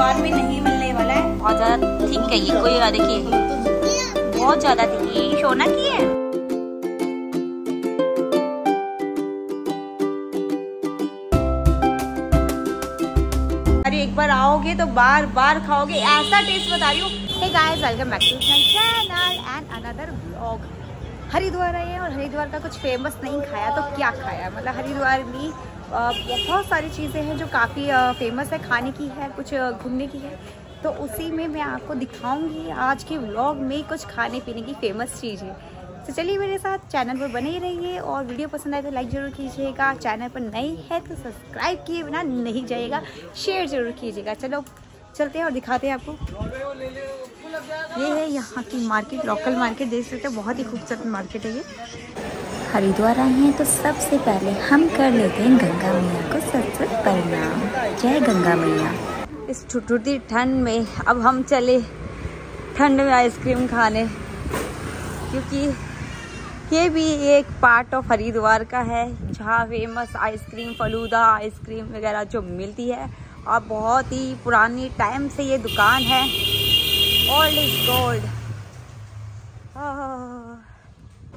हरिद्वार में नहीं मिलने वाला है। बहुत ज़्यादा थिक है ये, कोई देखिए बहुत ज़्यादा थिक है। ये सोना की है? एक बार आओगे तो बार बार खाओगे। ऐसा टेस्ट बता रही हूँ। व्लॉग हरिद्वार आए हैं और हरिद्वार का कुछ फ़ेमस नहीं खाया तो क्या खाया? मतलब हरिद्वार में बहुत सारी चीज़ें हैं जो काफ़ी फ़ेमस है, खाने की है, कुछ घूमने की है। तो उसी में मैं आपको दिखाऊँगी आज के व्लॉग में कुछ खाने पीने की फ़ेमस चीज़ें। तो चलिए मेरे साथ चैनल पर बने ही रहिए और वीडियो पसंद आए तो लाइक ज़रूर कीजिएगा। चैनल पर नई है तो सब्सक्राइब किए बिना नहीं जाइएगा शेयर ज़रूर कीजिएगा। चलो, चलते हैं और दिखाते हैं आपको। ये है यहाँ की मार्केट लोकल मार्केट देख सकते हैं, बहुत ही खूबसूरत मार्केट है ये। हरिद्वार आए हैं तो सबसे पहले हम कर लेते हैं गंगा मैया को सत प्रणाम। जय गंगा मैया। इस ठुठुती ठंड में अब हम चले ठंड में आइसक्रीम खाने, क्योंकि ये भी एक पार्ट ऑफ़ हरिद्वार का है, जहाँ फ़ेमस आइसक्रीम फलूदा आइसक्रीम वगैरह जो मिलती है। और बहुत ही पुरानी टाइम से ये दुकान है। ओल्ड इज़ गोल्ड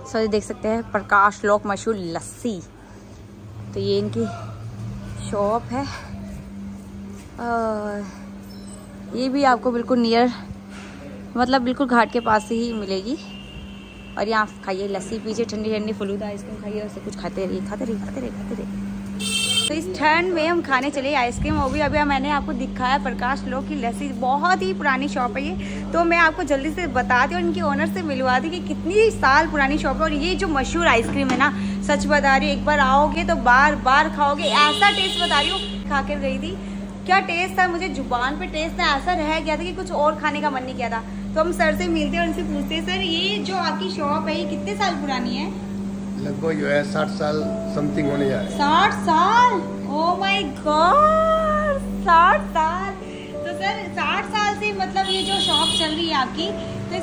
सो ये देख सकते हैं प्रकाश लोक मशहूर लस्सी। तो ये इनकी शॉप है। और ये भी आपको बिल्कुल नियर मतलब बिल्कुल घाट के पास से ही मिलेगी। और यहाँ खाइए लस्सी, पीजिए ठंडी ठंडी फलूदा, आइसक्रीम खाइए, और सब कुछ खाते रहिए खाते रहिए खाते रहिए खाते रहिए। तो इस ठंड में हम खाने चले, आइसक्रीम, वो भी अभी मैंने आपको दिखाया, प्रकाश लोक की लस्सी, बहुत ही पुरानी शॉप है ये। तो मैं आपको जल्दी से बता दी और इनकी ओनर से मिलवा दी कि कितनी साल पुरानी शॉप है और ये जो मशहूर आइसक्रीम है ना, सच बता रही एक बार आओगे तो बार बार खाओगे, ऐसा टेस्ट बता रही हूँ खा कर गई थी। क्या टेस्ट था? मुझे ज़ुबान पे टेस्ट था, ऐसा रह गया था कि कुछ और खाने का मन नहीं किया था। तो हम सर से मिलते हैं उनसे पूछते हैं, सर, ये जो आपकी शॉप है, ये कितने साल पुरानी है? लगभग जो है साठ साल समथिंग होने जा रहे साठ साल? ओ माय गॉड साठ साल। तो सर, साठ साल से मतलब ये जो शॉप चल रही है आपकी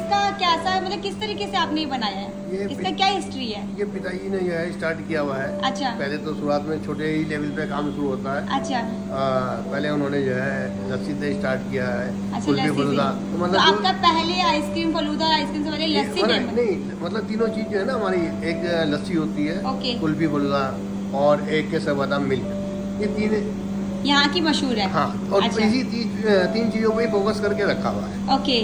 इसका कैसा है? मतलब किस तरीके से आपने बनाया है? ये इसका क्या हिस्ट्री है? ये पिताजी ने जो है स्टार्ट किया हुआ है। अच्छा। पहले तो शुरुआत में छोटे ही लेवल पे काम शुरू होता है। अच्छा। आ, पहले उन्होंने जो है लस्सी से स्टार्ट किया है अच्छा कुल्फी फलूदा। तो, तो मतलब आपका पहले आइसक्रीम फलूदा आइसक्रीम से पहले लस्सी नहीं मतलब तीनों चीज़ जो है ना हमारी। एक लस्सी होती है कुल्फी फलूदा और एक केसर बादाम मिल्क। ये तीन यहाँ की मशहूर है। हाँ और अच्छा। इसी तीन चीज़ों पे फोकस करके रखा हुआ है। ओके।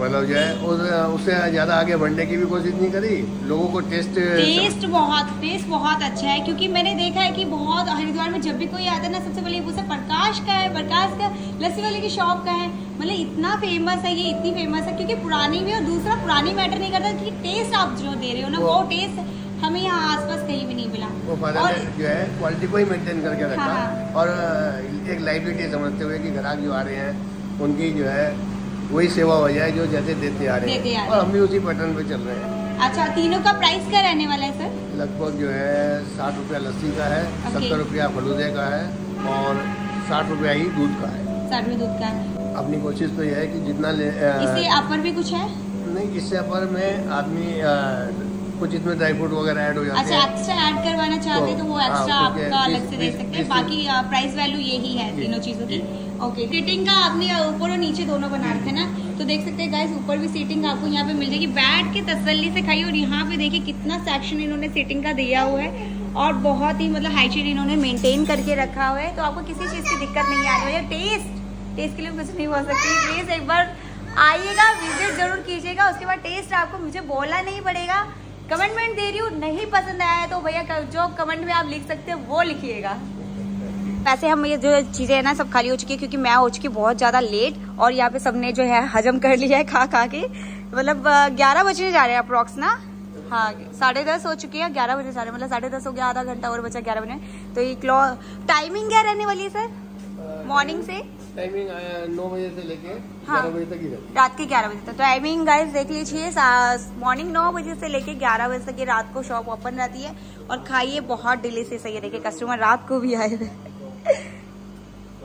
मतलब जो है उस- उससे ज़्यादा आगे बढ़ने की भी कोशिश नहीं करी। लोगों को टेस्ट टेस्ट बहुत टेस्ट बहुत अच्छा है क्योंकि मैंने देखा है कि बहुत हरिद्वार में जब भी कोई आता है ना सबसे पहले ये पूछता प्रकाश का है प्रकाश का लस्सी वाले की शॉप का है। मतलब इतना फ़ेमस है ये इतनी फ़ेमस है क्योंकि पुरानी भी और दूसरा पुरानी मैटर नहीं करता कि टेस्ट आप जो दे रहे हो ना वो वो- टेस्ट हमें यहाँ आसपास कहीं भी नहीं मिला। वो फादर ने जो है क्वालिटी को ही मेंटेन करके रखा। हाँ, और एक लाइबिलिटी समझते हुए कि ग्राहक जो आ रहे हैं उनकी जो है वही सेवा हो जाए जो जैसे देते आ रहे हैं। और हम भी उसी पैटर्न पे चल रहे हैं। अच्छा तीनों का प्राइस क्या रहने वाला है सर लगभग जो है साठ रुपया लस्सी का है सत्तर रुपया फलूदे का है और साठ रुपया ही दूध का है। साठ में दूध का है। अपनी कोशिश तो यह है कि जितना ले इससे अपर भी कुछ है? नहीं इससे पर में आदमी कुछ इसमें ड्राई फ्रूट वगैरह ऐड हो जाते अच्छा एक्स्ट्रा ऐड करवाना चाहते हैं तो वो हाँ, एक्स्ट्रा आपका अलग से दे सकते हैं। बाकी प्राइस वैल्यू यही है तीनों चीज़ों की। ओके सीटिंग का आपने ऊपर और नीचे दोनों बना रखे ना? तो देख सकते हैं गाइस ऊपर भी सीटिंग आपको यहाँ पे मिल जाएगी। बैठ के तसल्ली से खाइए और यहाँ पे देखिए कितना सेक्शन इन्होंने सीटिंग का दिया हुआ है और बहुत ही मतलब हाइजीन इन्होंने मेंटेन करके रखा हुआ है। तो आपको किसी चीज़ की दिक्कत नहीं आ रही है। टेस्ट टेस्ट के लिए कुछ नहीं बोल सकती। प्लीज़ एक बार आइएगा विज़िट ज़रूर कीजिएगा। उसके बाद टेस्ट आपको मुझे बोलना नहीं पड़ेगा। कमेंटमेंट दे रही हूँ, नहीं पसंद आया तो भैया जो कमेंट में आप लिख सकते हैं, वो लिखिएगा। वैसे हम ये जो चीज़ें है ना सब खाली हो चुकी है क्योंकि मैं हो चुकी बहुत ज़्यादा लेट और यहाँ पे सबने जो है हजम कर लिया है खा खा के। मतलब ग्यारह बजने जा रहे हैं अप्रोक्स ना? हाँ साढ़े दस हो चुकी है ग्यारह बजे हैं। मतलब साढ़े दस हो गया आधा घंटा और बचा ग्यारह बजे। तो ये क्लॉ टाइमिंग क्या रहने वाली है सर मॉर्निंग से? टाइमिंग नौ बजे से लेके हाँ। बजे तक ही रात के ग्यारह बजे तक। तो टाइमिंग गाइस देख लीजिए मॉर्निंग नौ बजे से लेके ग्यारह बजे तक रात को शॉप ओपन रहती है और खाइए बहुत डिलीशियस है ये देखिए कस्टमर रात को भी आए हुए।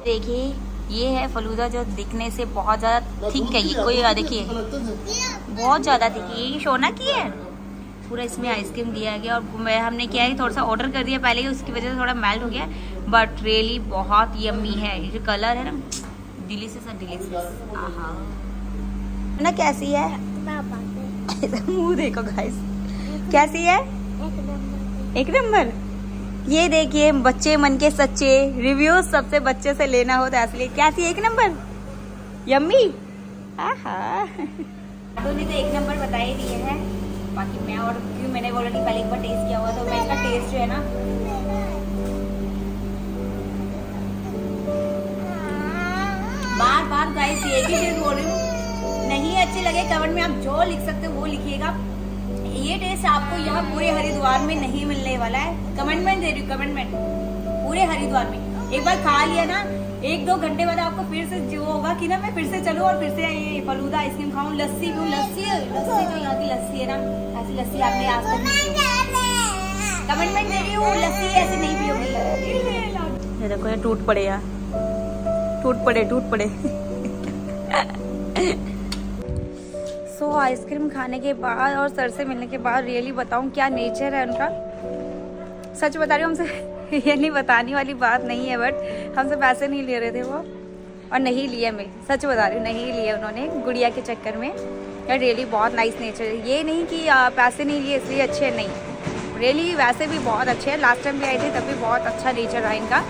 देखिए ये है फलूदा जो दिखने से बहुत ज़्यादा थिक है ये कोई देखिए। बहुत ज़्यादा थिक है ये सोना की है? पूरा इसमें आइसक्रीम दिया गया और मैं हमने क्या है थोड़ा सा ऑर्डर कर दिया पहले ही उसकी वजह से थोड़ा मेल्ट हो गया बट रियली बहुत यम्मी है। ये जो कलर है ना डिलीशियस है डिलीशियस ना कैसी है? मुँह देखो गाइस कैसी है? एक नंबर? ये देखिए, बच्चे मन के सच्चे रिव्यू सबसे बच्चे से लेना हो तो इसलिए कैसी एक नंबर? यम्मी? आहा। ने तो एक नंबर बता ही दिए है। बाकी मैं और क्यों मैंने ऑलरेडी पहले एक बार टेस्ट किया हुआ तो मैं इसका टेस्ट जो है ना। बार बार गाइस ये भी बोल रही हूँ। नहीं अच्छे लगे कमेंट में आप जो लिख सकते हो, वो लिखिएगा। ये टेस्ट आपको यहाँ पूरे हरिद्वार में नहीं मिलने वाला है। कमेंटमेंट दे रही हूँ कमेंटमेंट पूरे हरिद्वार में। एक बार खा लिया ना, एक दो घंटे बाद आपको फिर से जो होगा कि ना मैं फिर से चलूँ और फिर से ये फलूदा आइसक्रीम खाऊं। लस्सी पीऊँ लस्सी लस्सी जो यहाँ की लस्सी है ना। ऐसी लस्सी आपने आज तक कमेंटमेंट दे रही हूँ, लस्सी ऐसे नहीं पियोगी। देखो, ये टूट पड़े यार। टूट पड़े टूट पड़े। सो so, आइसक्रीम खाने के बाद और सर से मिलने के बाद रियली बताऊँ क्या नेचर है उनका। सच बता रही हूँ हमसे ये नहीं बताने वाली बात नहीं है बट हमसे पैसे नहीं ले रहे थे वो। और नहीं लिए मैं सच बता रही हूँ नहीं लिए उन्होंने गुड़िया के चक्कर में। यार रियली बहुत नाइस नेचर है। ये नहीं कि पैसे नहीं लिए इसलिए अच्छे नहीं। रियली वैसे भी बहुत अच्छे हैं। लास्ट टाइम भी आए थे तब भी बहुत अच्छा नेचर रहा इनका।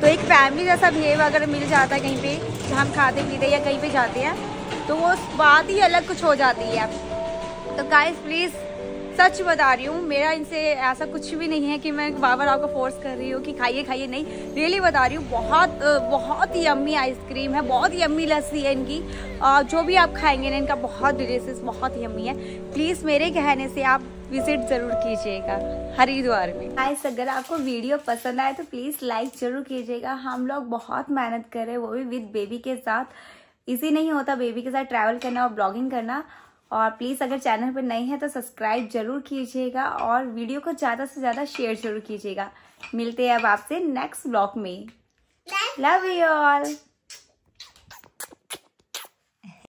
तो एक फैमिली जैसा बिहेव अगर मिल जाता है कहीं पे हम खाते पीते या कहीं पे जाते हैं तो वो बात ही अलग कुछ हो जाती है। तो गाइस प्लीज़ सच बता रही हूँ, मेरा इनसे ऐसा कुछ भी नहीं है कि मैं बार बार आपको फोर्स कर रही हूँ कि खाइए खाइए, नहीं। रियली बता रही हूँ, बहुत बहुत ही अम्मी आइसक्रीम है, बहुत ही अम्मी लस्सी है इनकी। जो भी आप खाएँगे ना, इनका बहुत डिलीशियस बहुत ही अम्मी है। प्लीज़ मेरे कहने से आप विज़िट ज़रूर कीजिएगा, हरिद्वार में। गाइस अगर आपको वीडियो पसंद आए तो प्लीज़ लाइक ज़रूर कीजिएगा। हम लोग बहुत मेहनत कर वो भी विद बेबी के साथ। इजी नहीं होता बेबी के साथ ट्रैवल करना और ब्लॉगिंग करना। और प्लीज़ अगर चैनल पर नए हैं तो सब्सक्राइब ज़रूर कीजिएगा और वीडियो को ज़्यादा से ज़्यादा शेयर ज़रूर कीजिएगा। मिलते हैं अब आपसे नेक्स्ट ब्लॉग में। Love you all